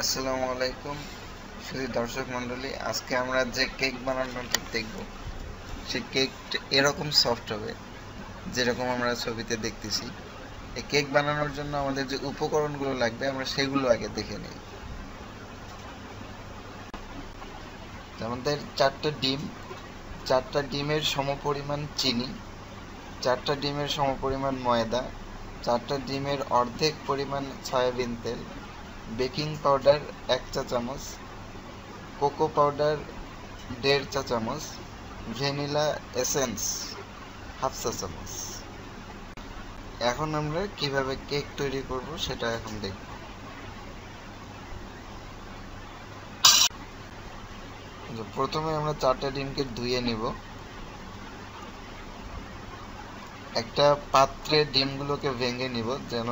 আসসালামু আলাইকুম শুধু দর্শক মণ্ডলী, আজকে আমরা যে কেক বানানোটা দেখব সেই কেক এরকম সফট হবে যেরকম আমরা ছবিতে দেখতেছি। এই কেক বানানোর জন্য আমাদের যে উপকরণগুলো লাগবে, আমরা সেগুলো আগে দেখে নিই। আমাদের চারটে ডিম, চারটা ডিমের সমপরিমাণ চিনি, চারটা ডিমের সমপরিমাণ ময়দা, চারটা ডিমের অর্ধেক পরিমাণ সয়াবিন তেল বেকিং পাউডার এক চা চামচ, কোকো পাউডার দেড় চা চামচ, ভ্যানিলা এসেন্স হাফ চা চামচ। এখন আমরা কীভাবে কেক তৈরি করব সেটা এখন দেখব। প্রথমে আমরা চারটা ডিমকে ধুয়ে নিব। একটা পাত্রে ডিমগুলোকে ভেঙে নিব যেন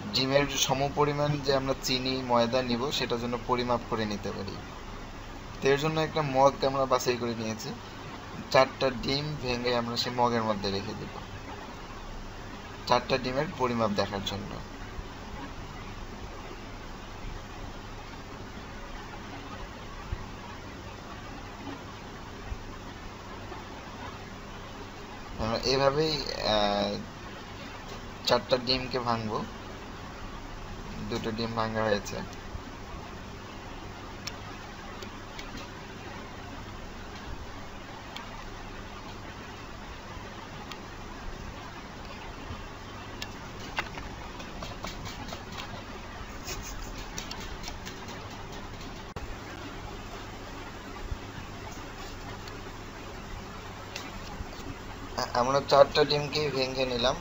ডিমের সমপরিমাণ যে আমরা চিনি, ময়দা নিব, সেটা যেন পরিমাপ করে নিতে পারি। তো এর জন্য একটা মগ আমরা বাছাই করে নিয়েছি। চারটা ডিম ভেঙে আমরা সেই মগের মধ্যে রেখে দেব। চারটা ডিমের পরিমাপ দেখার জন্য। আমরা এভাবেই চারটা ডিমকে ভাঙবো। দুটো ডিম ভাঙা হয়েছে। আমরা চারটা ডিমকেই ভেঙে নিলাম।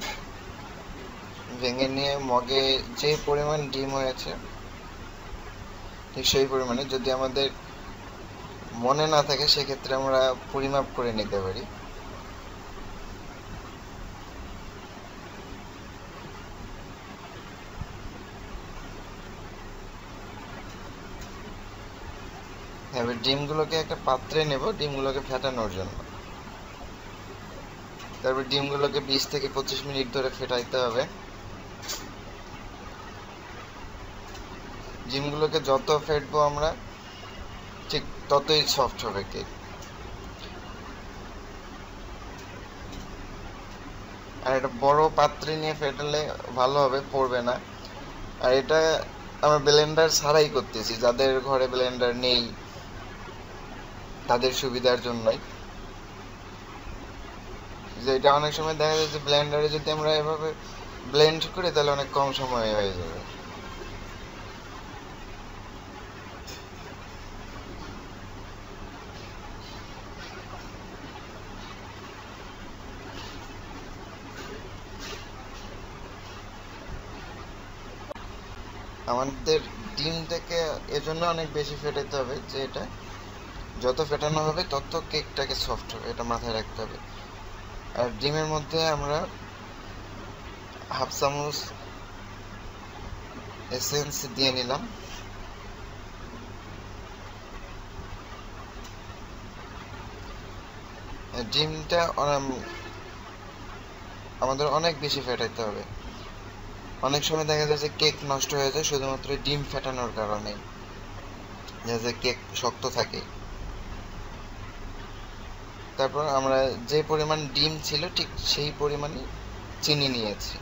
ভেঙে নিয়ে মগে যে পরিমাণ ডিম হয়েছে, ঠিক সেই পরিমাণে যদি আমাদের মনে না থাকে, সেক্ষেত্রে আমরা পরিমাপ করে নিতে পারি। এবার ডিমগুলোকে একটা পাত্রে নেব, ডিমগুলোকে ফেটানোর জন্য। তারপর ডিমগুলোকে বিশ থেকে পঁচিশ মিনিট ধরে ফেটাইতে হবে। ডিমগুলোকে যত ফেটবো আমরা, ঠিক ততই সফট হবে কেক আর এটা বড় পাত্রে নিয়ে ফেটালে ভালো হবে, পড়বে না। আর এটা আমরা ব্লেন্ডার ছাড়াই করতেছি, যাদের ঘরে ব্লেন্ডার নেই, তাদের সুবিধার জন্যই। যে এটা অনেক সময় দেখা যায় যে ব্লেন্ডারে যদি আমরা এভাবে ব্লেন্ড করি, তাহলে অনেক কম সময়ে হয়ে যাবে। আমাদের ডিমটাকে এজন্য অনেক বেশি ফেটাতে হবে যে এটা। যত ফেটানো হবে, তত কেকটাকে সফট হবে, এটা মাথায় রাখতে হবে। আর ডিমের মধ্যে আমরা হাফ চামচ এসেন্স দিয়ে নিলাম। ডিমটা আমাদের অনেক বেশি ফেটাইতে হবে। অনেক সময় দেখা যায় যে কেক নষ্ট হয়ে যায়, শুধুমাত্র ডিম ফেটানোর কারণে। যে কেক শক্ত থাকে। তারপর আমরা যে পরিমাণ ডিম ছিল, ঠিক সেই পরিমাণই চিনি নিয়েছি।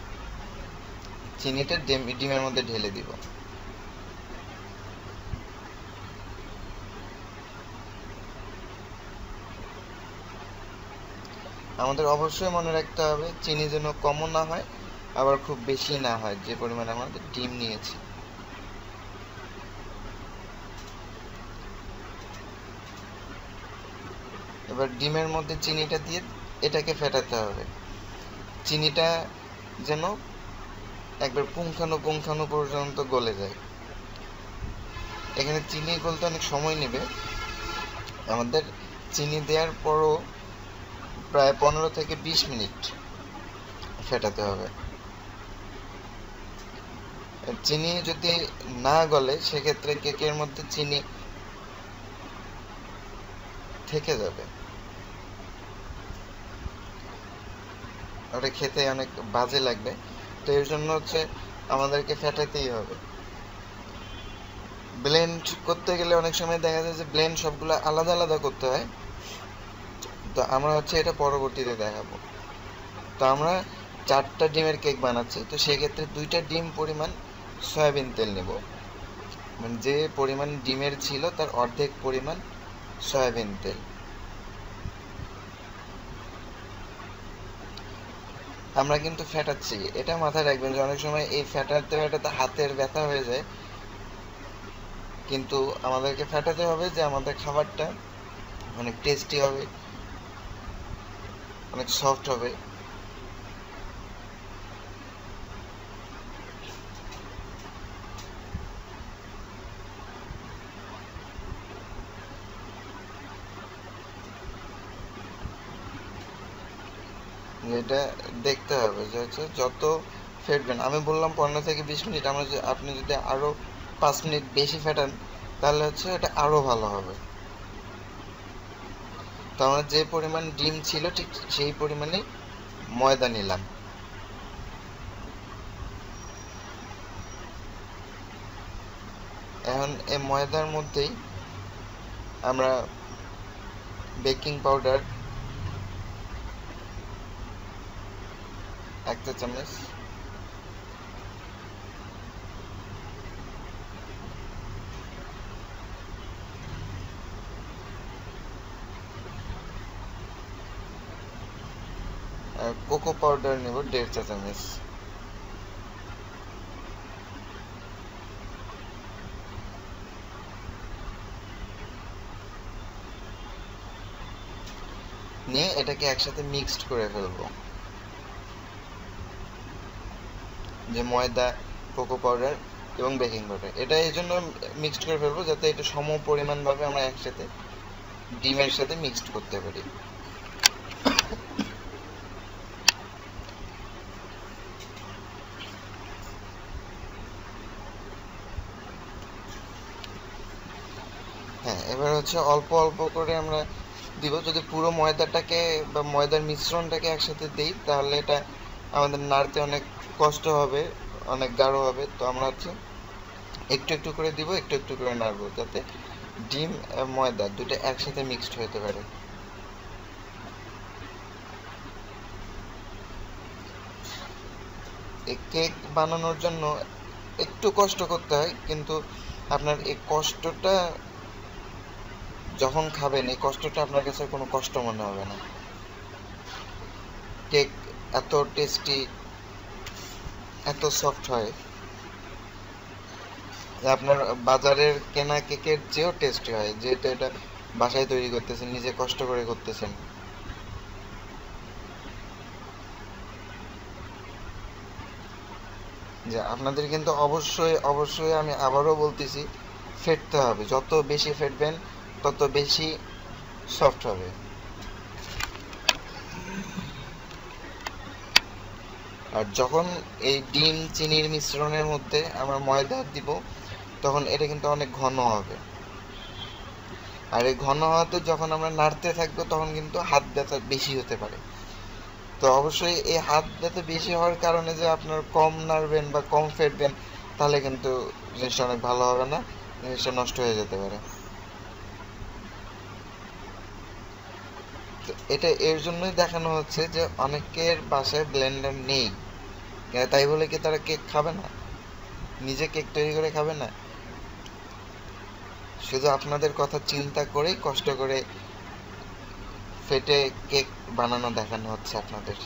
চিনিটা ডিমের মধ্যে ঢেলে দিব। আমাদের অবশ্যই মনে রাখতে হবে, চিনি যেন কমও না হয় আবার খুব বেশি না হয়, যে পরিমাণে আমাদের ডিম নিয়েছি। এবার ডিমের মধ্যে চিনিটা দিয়ে এটাকে ফেটাতে হবে। চিনিটা যেন একবার পুঙ্খানো পুঙ্খানো পর্যন্ত গলে যায়। এখানে চিনি গলতে অনেক সময় নেবে। আমাদের চিনি দেওয়ার পরও প্রায় পনেরো থেকে বিশ মিনিট ফেটাতে হবে। চিনি যদি না গলে, সেক্ষেত্রে কেকের মধ্যে চিনি থেকে যাবে। ওটা খেতে অনেক বাজে লাগবে। তো এর জন্য হচ্ছে আমাদেরকে ফেটাতেই হবে। ব্লেন্ড করতে গেলে অনেক সময় দেখা যায় যে ব্লেন্ড সবগুলো আলাদা আলাদা করতে হয়। তো আমরা হচ্ছে এটা পরবর্তীতে দেখাবো। তো আমরা চারটা ডিমের কেক বানাচ্ছি। তো সেক্ষেত্রে দুইটা ডিম পরিমাণ সয়াবিন তেল নেব। মানে যে পরিমাণ ডিমের ছিল তার অর্ধেক পরিমাণ সয়াবিন তেল। আমরা কিন্তু ফেটাচ্ছি। এটা মাথায় রাখবেন যে অনেক সময় এই ফেটাতে ফেটাতে হাতের ব্যথা হয়ে যায়। কিন্তু আমাদেরকে ফেটাতে হবে যে আমাদের খাবারটা অনেক টেস্টি হবে, অনেক সফট হবে। এটা দেখতে হবে যে হচ্ছে যত ফেটবেন। আমি বললাম পনেরো থেকে বিশ মিনিট, আমরা আপনি যদি আরও পাঁচ মিনিট বেশি ফেটান, তাহলে হচ্ছে এটা আরও ভালো হবে। তো আমার যে পরিমাণ ডিম ছিল, ঠিক সেই পরিমাণে ময়দা নিলাম। এখন এই ময়দার মধ্যেই আমরা বেকিং পাউডার এক চামচ। কোকো পাউডার নেব দেড় চা চামচ। নিয়ে এটাকে একসাথে মিক্সড করে ফেলব। যে ময়দা কোকো পাউডার এবং বেকিং পাউডার এটা এই জন্য মিক্সড করে ফেলব যাতে এটা সম পরিমাণভাবে আমরা একসাথে ডিমের সাথে মিক্সড করতে পারি। হ্যাঁ এবার হচ্ছে অল্প অল্প করে আমরা দিব। যদি পুরো ময়দাটাকে বা ময়দার মিশ্রণটাকে একসাথে দিই, তাহলে এটা আমাদের নাড়তে অনেক কষ্ট হবে, অনেক গাঢ় হবে, তো আমরা হচ্ছে একটু একটু করে দিব, একটু একটু করে নাড়বো, যাতে ডিম ময়দা দুটো একসাথে মিক্সড হতে পারে। কেক বানানোর জন্য একটু কষ্ট করতে হয়, কিন্তু আপনার এই কষ্টটা যখন খাবেন, এই কষ্টটা আপনার কাছে কোনো কষ্ট মনে হবে না। কেক এত টেস্টি এত সফট হয়। আপনার বাজারের কেনা কেকের চেয়েও টেস্টি হয়, যেহেতু এটা বাসায় তৈরি করতেছেন, নিজে কষ্ট করে করতেছেন। যে, আপনাদের কিন্তু অবশ্যই অবশ্যই আমি আবারও বলতেছি, ফেটতে হবে। যত বেশি ফেটবেন, তত বেশি সফট হবে। আর যখন এই ডিম, চিনির মিশ্রণের মধ্যে আমরা ময়দা দিব, তখন এটা কিন্তু অনেক ঘন হবে। আর এই ঘন হওয়াতে যখন আমরা নাড়তে থাকব, তখন কিন্তু হাত ব্যথা বেশি হতে পারে। তো অবশ্যই এই হাত ব্যথা বেশি হওয়ার কারণে যে আপনার কম নাড়বেন বা কম ফেটবেন, তাহলে কিন্তু জিনিসটা অনেক ভালো হবে না, জিনিসটা নষ্ট হয়ে যেতে পারে। এটা এর জন্যই দেখানো হচ্ছে যে অনেকের বাসায় ব্লেন্ডার নেই। তাই বলে কি তারা কেক খাবে না? নিজে কেক তৈরি করে খাবে না? শুধু আপনাদের কথা চিন্তা করেই কষ্ট করে ফেটে কেক বানানো দেখানো হচ্ছে আপনাদের।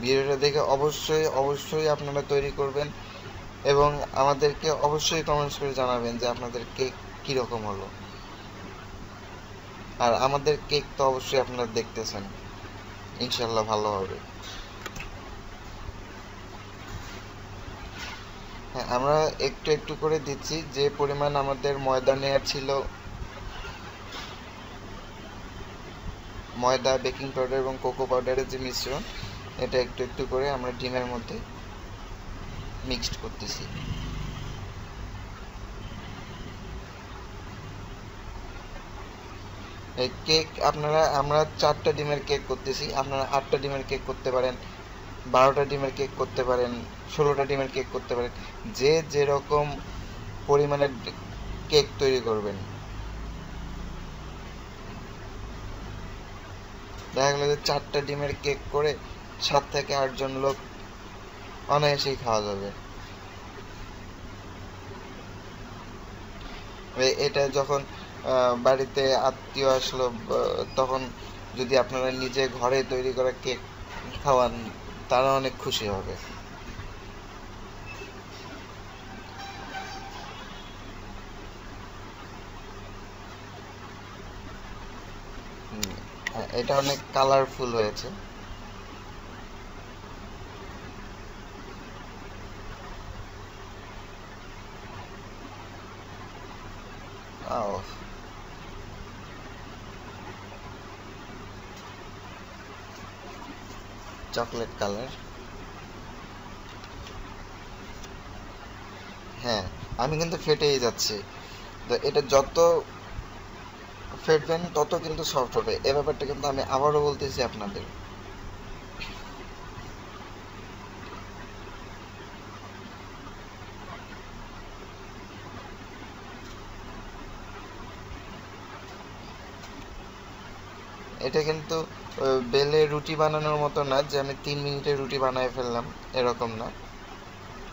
ভিডিওটা দেখে অবশ্যই অবশ্যই আপনারা তৈরি করবেন এবং আমাদেরকে অবশ্যই কমেন্টস করে জানাবেন যে আপনাদের কেক কীরকম হলো। আর আমাদের কেক তো অবশ্যই আপনারা দেখতেছেন। ইনশাল্লাহ ভালো হবে। হ্যাঁ আমরা একটু একটু করে দিচ্ছি। যে পরিমাণ আমাদের ময়দা নেওয়ার ছিল, ময়দা, বেকিং পাউডার এবং কোকো পাউডারের যে মিশ্রণ, এটা একটু একটু করে আমরা ডিমের মধ্যে মিক্সড করতেছি। কেক আপনারা, আমরা চারটা ডিমের কেক করতেছি, আপনারা আটটা ডিমের কেক করতে পারেন, বারোটা ডিমের কেক করতে পারেন, ষোলোটা ডিমের কেক করতে পারেন, যে যেরকম পরিমাণের কেক তৈরি করবেন। দেখা গেলো যে চারটা ডিমের কেক করে সাত থেকে আটজন লোক অনায়াসেই খাওয়া যাবে। এটা যখন বাড়িতে আত্মীয় আসলো তখন যদি আপনারা নিজে ঘরে তৈরি করা কেক খাওয়ান, তারা অনেক খুশি হবে এটা অনেক কালারফুল হয়েছে Oh. চকলেট কালার হ্যাঁ আমি কিন্তু ফেটেই যাচ্ছি। তো এটা যত ফেটবেন তত কিন্তু সফট হবে। এ ব্যাপারটা কিন্তু আমি আবারও বলতেছি আপনাদের। এটা কিন্তু বেলে রুটি বানানোর মতো না, যে আমি তিন মিনিটে রুটি বানায় ফেললাম, এরকম না।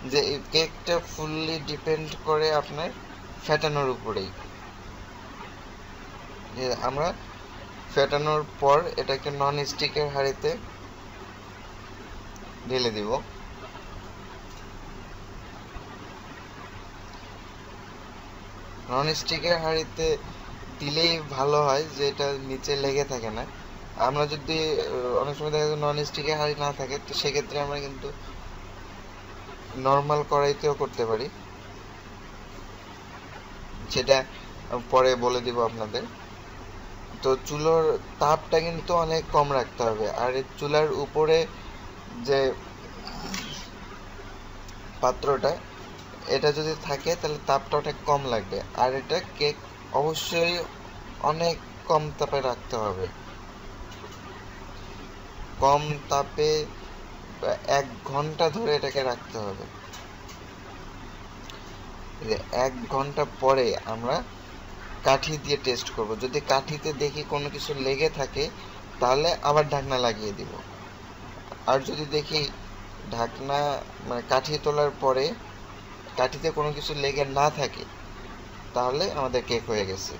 যে কেকটা ফুললি ডিপেন্ড করে আপনার ফ্যাটানোর উপরেই। আমরা ফেটানোর পর এটাকে নন স্টিকের হাঁড়িতে ঢেলে দিব। নন স্টিকের হাঁড়িতে দিলেই ভালো হয় যে এটা নিচে লেগে থাকে না। আমরা যদি অনেক সময় দেখা যায় নন স্টিকের হাঁড়ি না থাকে, তো সেক্ষেত্রে আমরা কিন্তু নর্মাল কড়াইতেও করতে পারি। সেটা পরে বলে দিব আপনাদের। তো চুলোর তাপটা কিন্তু অনেক কম রাখতে হবে। আর চুলার উপরে যে পাত্রটা, এটা যদি থাকে তাহলে তাপটা অনেক কম লাগবে। আর এটা কেক অবশ্যই অনেক কম তাপে রাখতে হবে। কম তাপে এক ঘণ্টা ধরে এটাকে রাখতে হবে। এক ঘণ্টা পরে আমরা কাঠি দিয়ে টেস্ট করব। যদি কাঠিতে দেখি কোনো কিছু লেগে থাকে, তাহলে আবার ঢাকনা লাগিয়ে দিব। আর যদি দেখি ঢাকনা মানে কাঠি তোলার পরে কাঠিতে কোনো কিছু লেগে না থাকে, তাহলে আমাদের কেক হয়ে গেছে।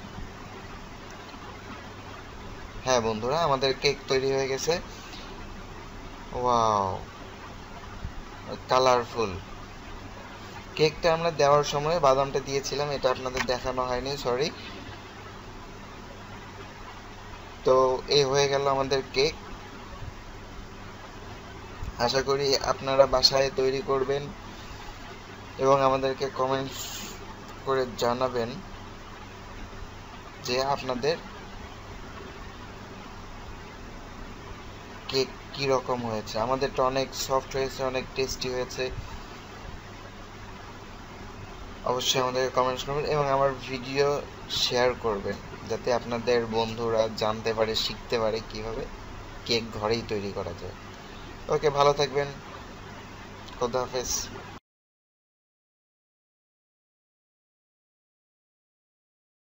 হ্যাঁ বন্ধুরা, আমাদের কেক তৈরি হয়ে গেছে। ওয়াও কালারফুল কেকটা আমরা দেওয়ার সময় বাদামটা দিয়েছিলাম, এটা আপনাদের দেখানো হয়নি সরি তো এই হয়ে গেল আমাদের কেক আশা করি আপনারা বাসায় তৈরি করবেন এবং আমাদেরকে কমেন্টস করে জানাবেন যে আপনাদের কেক কি রকম হয়েছে? আমাদেরটা অনেক সফট হয়েছে, অনেক টেস্টি হয়েছে। অবশ্যই আমাদের কমেন্টস করবেন এবং আমার ভিডিও শেয়ার করবেন, যাতে আপনাদের বন্ধুরা জানতে পারে, শিখতে পারে কীভাবে কেক ঘরেই তৈরি করা যায়। ওকে ভালো থাকবেন। খোদা হাফেজ।